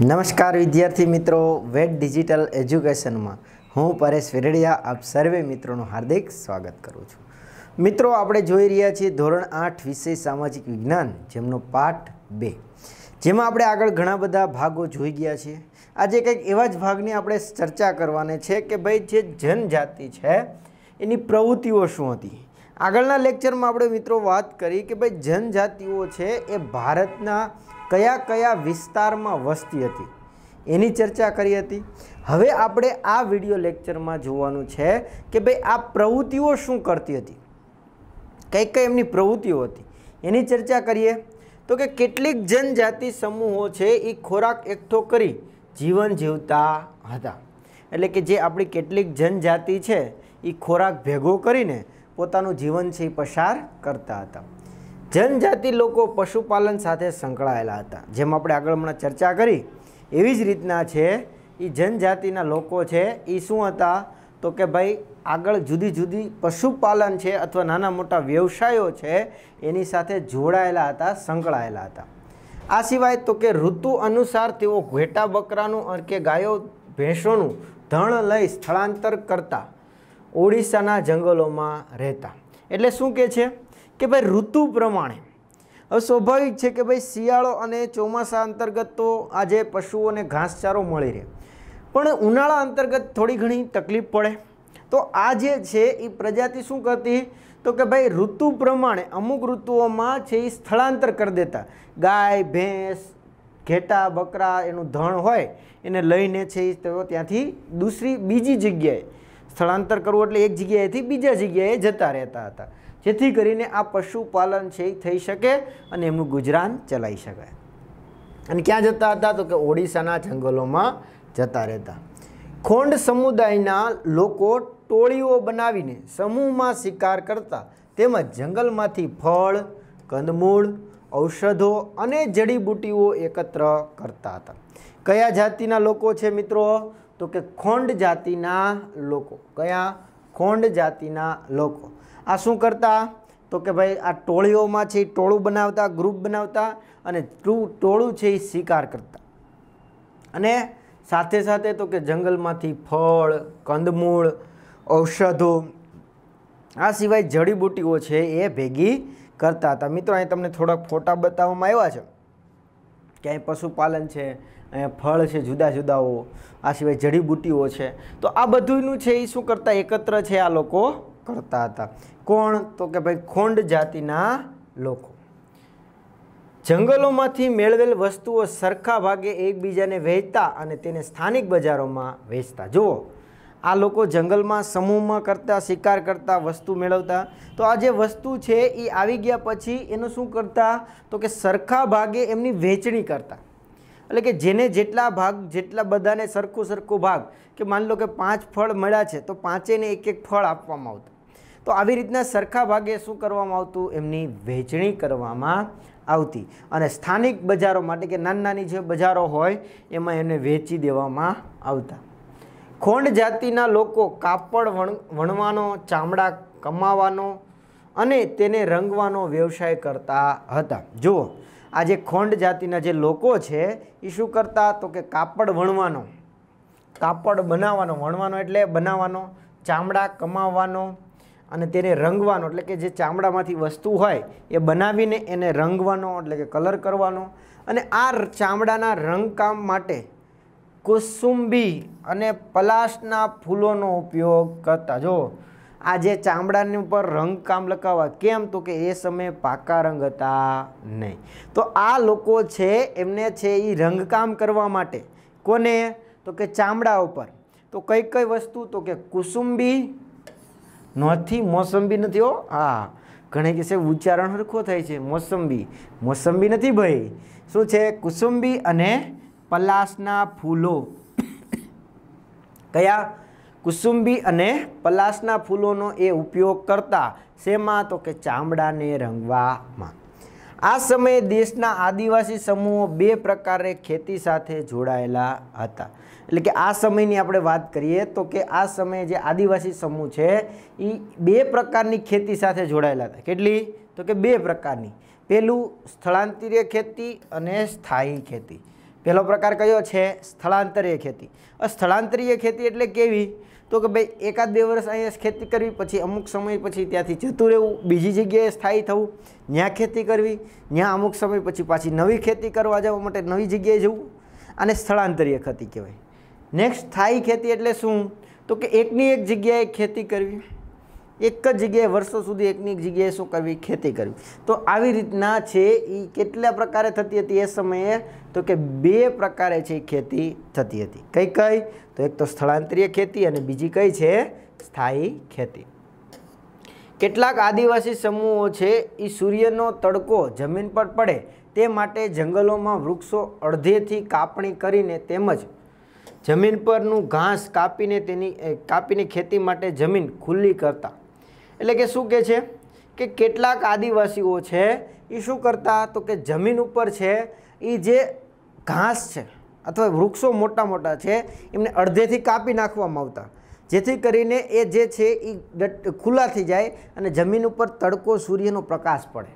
નમસ્કાર વિદ્યાર્થી મિત્રો વેટ ડિજિટલ એજ્યુકેશનમાં. હું પરેશ વેરડિયા, આપ સર્વે મિત્રોનું હાર્દિક સ્વાગત કરું છું. મિત્રો, આપણે જોઈ રહ્યા છીએ ધોરણ આઠ વિષય સામાજિક વિજ્ઞાન, જેમનો પાઠ બે. જેમાં આપણે આગળ ઘણા બધા ભાગો જોઈ ગયા છીએ. આજે કંઈક એવા જ ભાગની આપણે ચર્ચા કરવાની છે કે ભાઈ, જે જનજાતિ છે, એની પ્રવૃત્તિઓ શું હતી? આગળના લેક્ચરમાં આપણે મિત્રો વાત કરી કે ભાઈ, જનજાતિઓ છે એ ભારતના કયા કયા વિસ્તારમાં વસતી હતી? એની ચર્ચા કરી હતી. હવે આપણે આ વીડિયો લેક્ચરમાં જોવાનું છે કે ભાઈ આ પ્રવૃત્તિઓ શું કરતી હતી? કઈ કઈ એમની પ્રવૃત્તિઓ હતી? એની ચર્ચા કરીએ. તો કે કેટલીક જનજાતિ સમૂહો છે એ ખોરાક એકઠો કરી જીવન જીવતા હતા. એટલે કે જે આપણી કેટલીક જનજાતિ છે એ ખોરાક ભેગો કરીને પોતાનું જીવન છે એ પસાર કરતા હતા. જનજાતિ લોકો પશુપાલન સાથે સંકળાયેલા હતા. જેમ આપણે આગળ હમણાં ચર્ચા કરી, એવી જ રીતના છે એ જનજાતિના લોકો છે એ શું હતા? તો કે ભાઈ, આગળ જુદી જુદી પશુપાલન છે અથવા નાના મોટા વ્યવસાયો છે, એની સાથે જોડાયેલા હતા, સંકળાયેલા હતા. આ સિવાય તો કે ઋતુ અનુસાર તેઓ ઘેટા બકરાનું કે ગાયો, ભેંસોનું ધણ લઈ સ્થળાંતર કરતા ઓડિશાના જંગલોમાં રહેતા. એટલે શું કે છે? કે ભાઈ ઋતુ પ્રમાણે. હવે સ્વાભાવિક છે કે ભાઈ શિયાળો અને ચોમાસા અંતર્ગત તો આજે પશુઓને ઘાસચારો મળી રહે. પણ ઉનાળા અંતર્ગત થોડી ઘણી તકલીફ પડે. તો આ જે છે એ પ્રજાતિ શું કરતી તો કે ભાઈ ઋતુ પ્રમાણે અમુક ઋતુઓમાં છે એ સ્થળાંતર કરી દેતા. ગાય, ભેંસ, ઘેટા, બકરા એનું ધણ હોય, એને લઈને છે એ તેઓ ત્યાંથી દૂસરી બીજી જગ્યાએ સ્થળાંતર કરવું. એટલે એક જગ્યાએથી બીજા જગ્યાએ જતા રહેતા હતા. જેથી કરીને આ પશુપાલન છે એ થઈ શકે અને એમનું ગુજરાન ચલાવી શકાય. અને ક્યાં જતા હતા? તો કે ઓડિશાના જંગલોમાં જતા રહેતા. ખોંડ સમુદાયના લોકો ટોળીઓ બનાવીને સમૂહમાં શિકાર કરતા તેમજ જંગલમાંથી ફળ, કંદમૂળ, ઔષધો અને જડીબુટીઓ એકત્ર કરતા હતા. કયા જાતિના લોકો છે મિત્રો? તો કે ખોંડ જાતિના લોકો. કયા? ખોંડ જાતિના લોકો. આ શું કરતા? તો કે ભાઈ, આ ટોળીઓમાં છે, એ ટોળું બનાવતા ગ્રુપ બનાવતા અને ટોળું છે, એ શિકાર કરતા. અને સાથે સાથે તો કે જંગલમાંથી ફળ, કંદમૂળ, ઔષધો, આ સિવાય જડીબુટીઓ છે, એ ભેગી કરતા હતા. મિત્રો, અહીં તમને થોડાક ફોટા બતાવવામાં આવ્યા છે. કે અહીં પશુપાલન છે, અહીંયા ફળ છે, જુદા જુદાઓ, આ સિવાય જડીબુટીઓ છે. તો આ બધુંનું છે, એ શું કરતા? એકત્ર છે આ લોકો કરતા હતા. કોણ? તો કે ભાઈ ખોંડ જાતિના લોકો. જંગલોમાંથી મેળવેલ વસ્તુઓ સરખા ભાગે એકબીજાને વહેંચતા અને તેને સ્થાનિક બજારોમાં વેચતા. જુઓ, આ લોકો જંગલમાં સમૂહમાં કરતા, શિકાર કરતા, વસ્તુ મેળવતા. તો આ જે વસ્તુ છે એ આવી ગયા પછી એનું શું કરતા? તો કે સરખા ભાગે એમની વહેંચણી કરતા. એટલે કે જેને જેટલા ભાગ, જેટલા બધાને સરખું સરખું ભાગ. કે માની લો કે પાંચ ફળ મળ્યા છે, તો પાંચેને એક એક ફળ આપવામાં આવતું. તો આવી રીતના સરખા ભાગે શું કરવામાં આવતું? એમની વહેંચણી કરવામાં આવતી. અને સ્થાનિક બજારો માટે કે નાની નાની જે બજારો હોય, એમાં એને વેચી દેવામાં આવતા. ખોંડ જાતિના લોકો કાપડ વણવાનો, ચામડા કમાવાનો અને તેને રંગવાનો વ્યવસાય કરતા હતા. જુઓ, આ જે ખોંડ જાતિના જે લોકો છે, એ શું કરતા? તો કે કાપડ વણવાનો. કાપડ બનાવવાનો. વણવાનો એટલે બનાવવાનો, ચામડા કમાવાનો અને તેને રંગવાનો, એટલે કે જે ચામડામાંથી વસ્તુ હોય, એ બનાવીને એને રંગવાનો, એટલે કે કલર કરવાનો. અને આ ચામડાના રંગકામ માટે કુસુંબી અને પલાશના ફૂલોનો ઉપયોગ કરતા. જો, આ જે ચામડાની ઉપર રંગકામ લગાવવા કેમ તો કે એ સમયે પાકા રંગ હતા નહીં. તો આ લોકો છે, એમને છે એ રંગકામ કરવા માટે. કોને? તો કે ચામડા ઉપર. તો કઈ કઈ વસ્તુ? તો કે કુસુંબી નથી મોસંબી નથી, હો. હા, ઘણે કહેશે ઉચ્ચારણ સરખો થાય છે, મોસંબી. મોસંબી નથી ભાઈ. શું છે? કુસુંબી અને પલાસના ફૂલો. કયા? કુસુંબી અને પલાસના ફૂલોનો એ ઉપયોગ કરતા. શેમાં? તો કે ચામડાને રંગવામાં. આ સમયે દેશના આદિવાસી સમૂહો બે પ્રકારે ખેતી સાથે જોડાયેલા હતા. એટલે કે આ સમયની આપણે વાત કરીએ તો કે આ સમયે જે આદિવાસી સમૂહ છે એ બે પ્રકારની ખેતી સાથે જોડાયેલા હતા. કેટલી? તો કે બે પ્રકારની. પેલું સ્થળાંતરીય ખેતી અને સ્થાયી ખેતી. પહેલો પ્રકાર કયો છે? સ્થળાંતરીય ખેતી. સ્થળાંતરીય ખેતી એટલે કેવી? તો કે ભાઈ એકાદ બે વર્ષ અહીંયા ખેતી કરવી, પછી અમુક સમય પછી ત્યાંથી જતું રહેવું, બીજી જગ્યાએ સ્થાયી થવું ત્યાં ખેતી કરવી ત્યાં અમુક સમય પછી પાછી નવી ખેતી કરવા જવા માટે નવી જગ્યાએ જવું આને સ્થળાંતરીય ખેતી કહેવાય. નેક્સ્ટ સ્થાયી ખેતી એટલે શું? તો કે એકની એક જગ્યાએ ખેતી કરવી, એક જ જગ્યાએ વર્ષો સુધી એકની એક જગ્યાએ શું કરવી? ખેતી કરવી. તો આવી રીતના છે એ કેટલા પ્રકારે થતી હતી એ સમયે તો કે બે પ્રકારે છે ખેતી થતી હતી. કઈ કઈ? તો એક તો સ્થળાંતરીય ખેતી અને બીજી કઈ છે? સ્થાયી ખેતી. કેટલાક આદિવાસી સમૂહો છે એ સૂર્યનો તડકો જમીન પર પડે તે માટે જંગલોમાં વૃક્ષો અડધેથી કાપણી કરીને તેમજ જમીન પરનું ઘાસ કાપીને તેની કાપીને ખેતી માટે જમીન ખુલ્લી કરતા. એટલે કે શું કહે છે? કે કેટલાક આદિવાસીઓ છે એ શું કરતા? તો કે જમીન ઉપર છે એ જે ઘાસ છે અથવા વૃક્ષો મોટા મોટા છે, એમને અડધેથી કાપી નાખવામાં આવતા. જેથી કરીને એ જે છે એ ખુલ્લા થઈ જાય અને જમીન ઉપર તડકો સૂર્યનો પ્રકાશ પડે.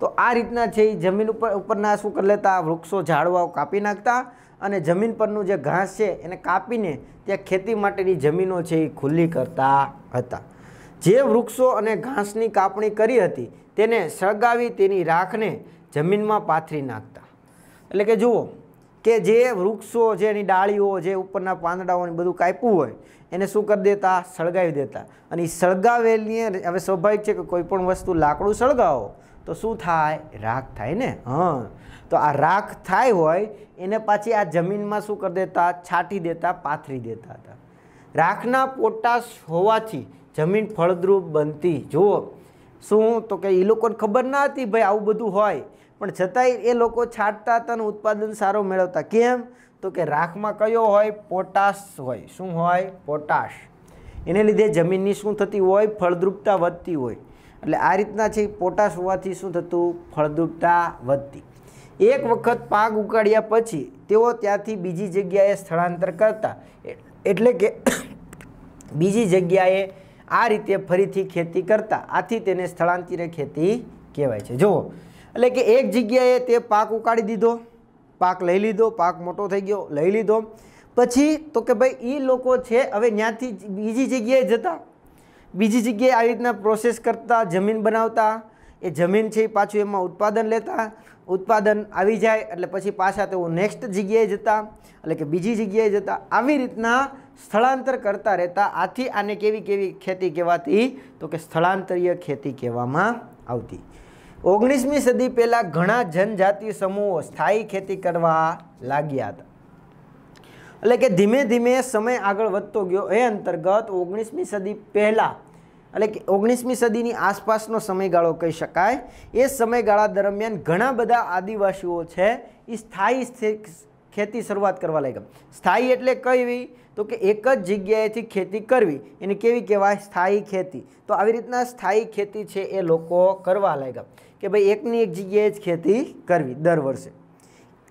તો આ રીતના છે એ જમીન ઉપર, ઉપરના શું કરી લેતા? વૃક્ષો, ઝાડવાઓ કાપી નાખતા અને જમીન પરનું જે ઘાસ છે એને કાપીને ત્યાં ખેતી માટેની જમીનો છે એ ખુલ્લી કરતા હતા. જે વૃક્ષો અને ઘાસની કાપણી કરી હતી તેને સળગાવી તેની રાખને જમીનમાં પાથરી નાખતા. એટલે કે જુઓ કે જે વૃક્ષો જે એની ડાળીઓ જે ઉપરના પાંદડાઓ બધું કાપ્યું હોય, એને શું કરી દેતા? સળગાવી દેતા. અને એ સળગાવેલી હવે સ્વાભાવિક છે કે કોઈ પણ વસ્તુ લાકડું સળગાવો, તો શું થાય? રાખ થાય ને? હા. તો આ રાખ થાય હોય, એને પાછી આ જમીનમાં શું કરી દેતા? છાંટી દેતા, પાથરી દેતા હતા. રાખના પોટાશ હોવાથી જમીન ફળદ્રુપ બનતી. જુઓ. શું? તો કે એ લોકોને ખબર ના હતી, ભાઈ આવું બધું હોય. પણ છતાંય એ લોકો છાંટતા હતા ઉત્પાદન સારું મેળવતા. કેમ? તો કે રાખમાં કયો હોય? પોટાશ હોય. શું હોય? પોટાશ. એને લીધે જમીનની શું થતી હોય? ફળદ્રુપતા વધતી હોય. એટલે આ રીતના છે, પોટાશ હોવાથી શું થતું? ફળદ્રુપતા વધતી. એક વખત પાક ઉકાળ્યા પછી તેઓ ત્યાંથી બીજી જગ્યાએ સ્થળાંતર કરતા. એટલે કે બીજી જગ્યાએ આ રીતે ફરીથી ખેતી કરતા. આથી તેને સ્થળાંતરે ખેતી કહેવાય છે. જુઓ એટલે કે એક જગ્યાએ તે પાક ઉકાળી દીધો, પાક લઈ લીધો, પાક મોટો થઈ ગયો, લઈ લીધો. પછી તો કે ભાઈ એ લોકો છે, હવે ત્યાંથી બીજી જગ્યાએ જતા. બીજી જગ્યાએ આવી રીતના પ્રોસેસ કરતા, જમીન બનાવતા. એ જમીન છે પાછું એમાં ઉત્પાદન લેતા. ઉત્પાદન આવી જાય એટલે પછી પાછા તેઓ નેક્સ્ટ જગ્યાએ જતા. એટલે કે બીજી જગ્યાએ જતા. આવી રીતના સ્થળાંતર કરતા રહેતા. આથી આને કેવી કેવી ખેતી કહેવાતી? તો કે સ્થળાંતરીય ખેતી કહેવામાં આવતી. ઓગણીસમી સદી પહેલાં ઘણા જનજાતિ સમૂહો સ્થાયી ખેતી કરવા લાગ્યા હતા. એટલે કે ધીમે ધીમે સમય આગળ વધતો ગયો. એ અંતર્ગત ઓગણીસમી સદી પહેલાં, એટલે કે ઓગણીસમી સદીની આસપાસનો સમયગાળો કહી શકાય, એ સમયગાળા દરમિયાન ઘણા બધા આદિવાસીઓ છે, એ સ્થાયી ખેતી શરૂઆત કરવા લાગ્યા. સ્થાયી એટલે કઈ? તો કે એક જ જગ્યાએથી ખેતી કરવી. એને કેવી કહેવાય? સ્થાયી ખેતી. તો આવી રીતના સ્થાયી ખેતી છે એ લોકો કરવા લાગ્યા. કે ભાઈ એકની એક જગ્યાએ જ ખેતી કરવી દર વર્ષે.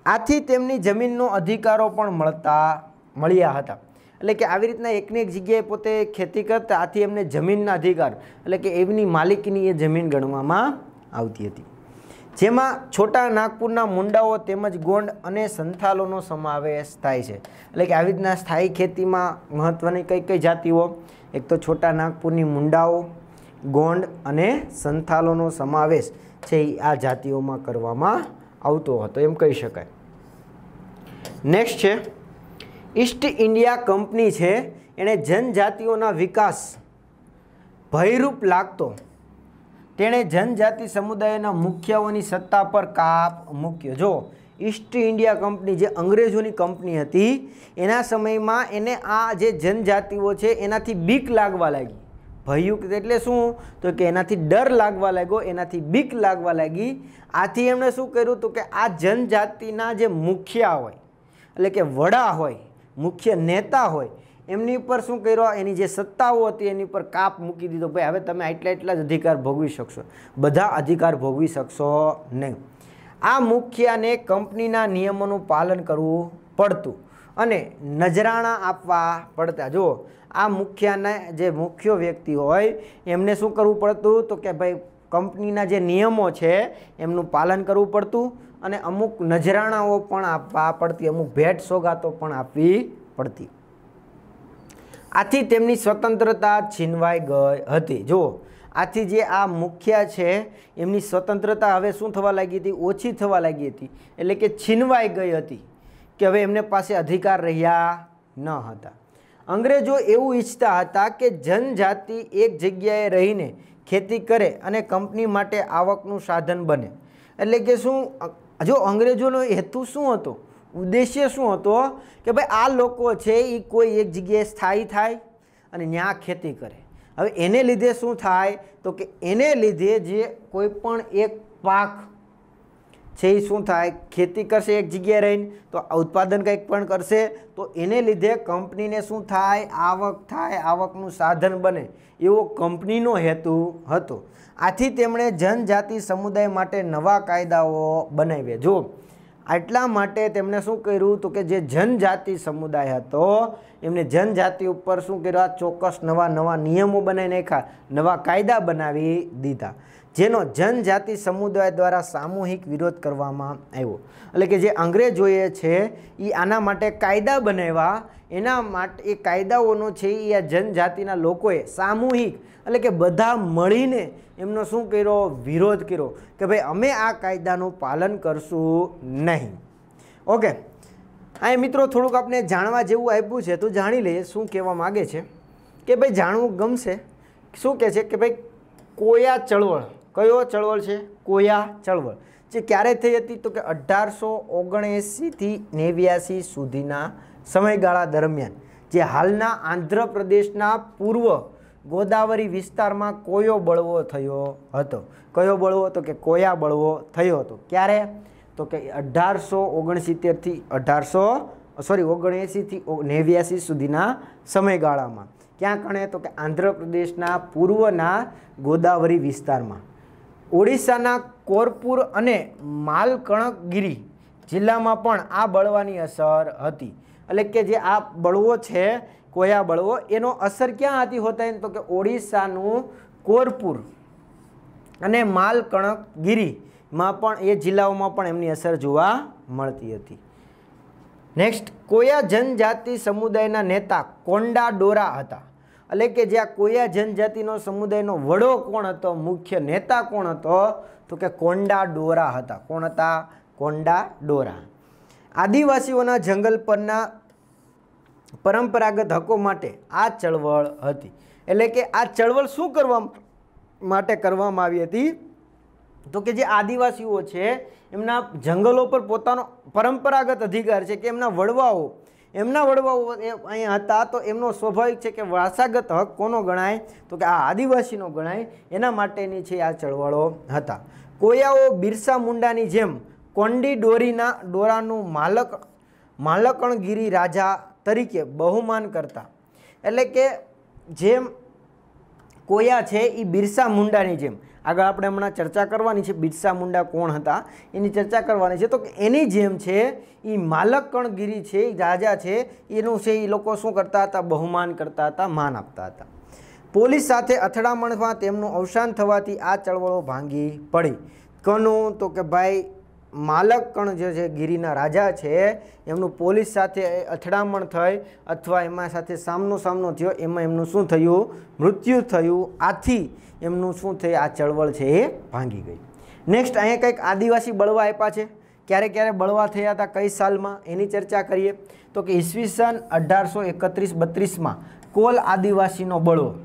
આથી તેમની જમીનનો અધિકારો પણ મળતા, મળ્યા હતા. એટલે કે આવી રીતના એકની એક જગ્યાએ પોતે ખેતી કરતા, આથી એમને જમીનના અધિકાર. એટલે કે એમની માલિકીની એ જમીન ગણવામાં આવતી હતી. જેમાં છોટા નાગપુરના મુંડાઓ તેમજ ગોંડ અને સંથાલોનો સમાવેશ થાય છે. એટલે કે આવી રીતના સ્થાયી ખેતીમાં મહત્ત્વની કઈ કઈ જાતિઓ? એક તો છોટા નાગપુરની મુંડાઓ, ગોંડ અને સંથાલોનો સમાવેશ છે એ આ જાતિઓમાં કરવામાં આવતો હતો, એમ કહી શકાય. નેક્સ્ટ છે ઈસ્ટ ઇન્ડિયા કંપની છે, એણે જનજાતિઓના વિકાસ ભયરૂપ લાગતો તેણે જનજાતિ સમુદાયના મુખ્યઓની સત્તા પર કાપ મૂક્યો. જો ઈસ્ટ ઇન્ડિયા કંપની જે અંગ્રેજોની કંપની હતી, એના સમયમાં એને આ જે જનજાતિઓ છે, એનાથી બીક લાગવા લાગી. ભયુક્ત એટલે શું? તો કે એનાથી ડર લાગવા લાગ્યો, એનાથી બીક લાગવા લાગી. આથી એમણે શું કર્યું તો કે આ જનજાતિના જે મુખ્યા હોય, એટલે કે વડા હોય, મુખ્ય નેતા હોય એમની ઉપર શું કર્યો? એની જે સત્તાઓ હતી, એની પર કાપ મૂકી દીધો. ભાઈ, હવે તમે આટલા એટલા જ અધિકાર ભોગવી શકશો. બધા અધિકાર ભોગવી શકશો નહીં. આ મુખ્યને કંપનીના નિયમોનું પાલન કરવું પડતું અને નજરાણા આપવા પડતા. જુઓ, આ મુખ્યના જે મુખ્ય વ્યક્તિ હોય, એમને શું કરવું પડતું? તો કે ભાઈ, કંપનીના જે નિયમો છે, એમનું પાલન કરવું પડતું અને અમુક નજરાણાઓ પણ આપવા પડતી, અમુક ભેટ સોગાતો પણ આપવી પડતી. આથી તેમની સ્વતંત્રતા છીનવાઈ ગઈ હતી. જુઓ, આથી જે આ મુખ્ય છે, એમની સ્વતંત્રતા હવે શું થવા લાગી હતી? ઓછી થવા લાગી હતી. એટલે કે છીનવાઈ ગઈ હતી કે હવે એમને પાસે અધિકાર રહ્યા ન હતા. અંગ્રેજો એવું ઈચ્છતા હતા કે જનજાતિ એક જગ્યાએ રહીને ખેતી કરે અને કંપની માટે આવકનું સાધન બને. એટલે કે શું, જો અંગ્રેજોનો હેતુ શું હતો? ઉદ્દેશ્ય શું હતો? કે ભાઈ આ લોકો છે એ કોઈ એક જગ્યાએ સ્થાયી થાય અને ત્યાં ખેતી કરે. હવે એને લીધે શું થાય? તો કે એને લીધે જે કોઈ પણ એક પાક છે એ શું થાય? ખેતી કરશે એક જગ્યાએ રહીને, તો ઉત્પાદન કંઈક પણ કરશે, તો એને લીધે કંપનીને શું થાય? આવક થાય, આવકનું સાધન બને એવો કંપનીનો હેતુ હતો. આથી તેમણે જનજાતિ સમુદાય માટે નવા કાયદાઓ બનાવ્યા. જો આટલા માટે તેમણે શું કર્યું તો કે જે જનજાતિ સમુદાય હતો, એમને જનજાતિ ઉપર શું કર્યું? આ ચોક્કસ નવા નવા નિયમો બનાવી નાખ્યા, નવા કાયદા બનાવી દીધા. જેનો જનજાતિ સમુદાય દ્વારા સામૂહિક વિરોધ કરવામાં આવ્યો. એટલે કે જે અંગ્રેજોએ છે એ આના માટે કાયદા બનાવ્યા. એના માટે, એ કાયદાઓનો છે એ આ જનજાતિના લોકોએ સામૂહિક, એટલે કે બધા મળીને એમનો શું કર્યો? વિરોધ કર્યો કે ભાઈ, અમે આ કાયદાનું પાલન કરશું નહીં. ઓકે. આ મિત્રો થોડુંક આપણે જાણવા જેવું આપ્યું છે, તો જાણી લઈએ શું કહેવા માગે છે. કે ભાઈ, જાણવું ગમશે. શું કહે છે? કે ભાઈ, કોયા ચળવળ કયો ચળવળ છે? કોયા ચળવળ? જે ક્યારે થઈ હતી તો કે અઢારસો ઓગણએંસીથી નેવ્યાસી સુધીના સમયગાળા દરમિયાન, જે હાલના આંધ્રપ્રદેશના પૂર્વ ગોદાવરી વિસ્તારમાં કોયો બળવો થયો હતો? કયો બળવો તો કે કોયા બળવો થયો હતો? ક્યારે? તો કે અઢારસો ઓગણસિત્તેરથી અઢારસો, સોરી, ઓગણએંસીથી નેવ્યાસી સુધીના સમયગાળામાં. ક્યાં કણે? તો કે આંધ્રપ્રદેશના પૂર્વના ગોદાવરી વિસ્તારમાં. ઓડિશાના કોરપુર અને માલકણકગીરી જિલ્લામાં પણ આ બળવાની અસર હતી. એટલે કે જે આ બળવો છે કોયા બળવો, એનો અસર ક્યાં હતી હોતા તો કે ઓડિશાનું કોરપુર અને માલકણકગીરીમાં પણ એ જિલ્લાઓમાં પણ એમની અસર જોવા મળતી હતી. નેક્સ્ટ કોયા જનજાતિ સમુદાયના નેતા કોંડા ડોરા હતા? એટલે કે જે આ કોયા જનજાતિનો સમુદાયનો વડો કોણ હતો, મુખ્ય નેતા કોણ હતો, તો કે કોંડા ડોરા હતા. કોણ હતા? કોંડા ડોરા. આદિવાસીઓના જંગલ પરના પરંપરાગત હકો માટે આ ચળવળ હતી. એટલે કે આ ચળવળ શું કરવા માટે કરવામાં આવી હતી? તો કે જે આદિવાસીઓ છે, એમના જંગલો પર પોતાનો પરંપરાગત અધિકાર છે કે એમના વડવાઓ એમના વડવાઓ અહીંયા હતા તો એમનો સ્વાભાવિક છે કે વારસાગત હક કોનો ગણાય? તો કે આ આદિવાસીનો ગણાય, એના માટેની છે આ ચળવળો હતા. કોયાઓ બિરસા મુંડાની જેમ કોંડી ડોરીના ડોરાનું માલક, માલકણગીરી રાજા તરીકે બહુમાન કરતા. એટલે કે જેમ કોયા છે એ બિરસા મુંડાની જેમ. આગળ આપણે હમણાં ચર્ચા કરવાની છે, બિરસા મુંડા કોણ હતા? એની ચર્ચા કરવાની છે. તો એની જેમ છે એ માલકણગીરી છે એ રાજા છે, એનું છે એ લોકો શું કરતા હતા? બહુમાન કરતા હતા, માન આપતા હતા. પોલીસ સાથે અથડામણમાં તેમનું અવસાન થવાથી આ ચળવળો ભાંગી પડી. કનો તો કે ભાઈ માલકણ જે છે, ગીરીના રાજા છે, એમનું પોલીસ સાથે અથડામણ થઈ અથવા એમાં સાથે સામનો સામનો થયો, એમાં એમનું શું થયું? મૃત્યુ થયું. આથી એમનું શું થયું આ ચળવળ છે એ ભાંગી ગઈ. નેક્સ્ટ અહીંયા કંઈક આદિવાસી બળવા આપ્યા છે. ક્યારે ક્યારે બળવા થયા હતા, કઈ સાલમાં? એની ચર્ચા કરીએ. તો કે ઈસવીસન અઢારસો એકત્રીસ બત્રીસમાં કોલ આદિવાસીનો બળવો.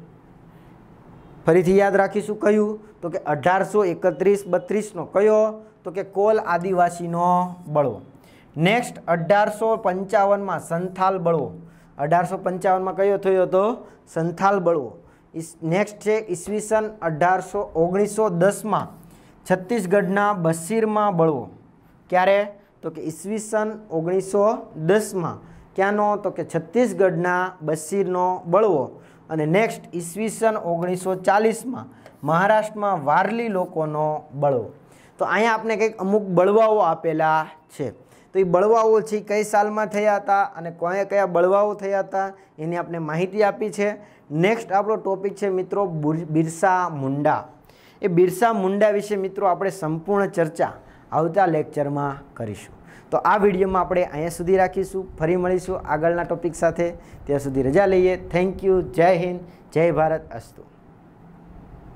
ફરીથી યાદ રાખીશું કયું? તો કે અઢારસો એકત્રીસ બત્રીસનો કયો? તો કે કોલ આદિવાસીનો બળવો. નેક્સ્ટ અઢારસો પંચાવનમાં સંથાલ બળવો. અઢારસો પંચાવનમાં કયો થયો હતો? સંથાલ બળવો. નેક્સ્ટ છે ઈસવીસન અઢારસો ઓગણીસો દસમાં છત્તીસગઢના બસીરમાં બળવો. ક્યારે? તો કે ઈસવીસન ઓગણીસો દસમાં. ક્યાંનો? તો કે છત્તીસગઢના બસીરનો બળવો. અને નેક્સ્ટ ઈસવીસન ઓગણીસો ચાલીસમાં મહારાષ્ટ્રમાં વારલી લોકોનો બળવો. તો અહીંયા આપણે કંઈક અમુક બળવાઓ આપેલા છે. તો એ બળવાઓ છે કઈ સાલમાં થયા હતા અને કયા કયા બળવાઓ થયા હતા એની આપણે માહિતી આપી છે. નેક્સ્ટ આપણો ટોપિક છે મિત્રો બિરસા મુંડા. એ બિરસા મુંડા વિશે મિત્રો આપણે સંપૂર્ણ ચર્ચા આવતા લેક્ચરમાં કરીશું. તો આ વિડીયોમાં આપણે અહીંયા સુધી રાખીશું, ફરી મળીશું આગળના ટોપિક સાથે. ત્યાં સુધી રજા લઈએ. થેન્ક યુ જય હિન્દ. જય ભારત. અસ્તુ.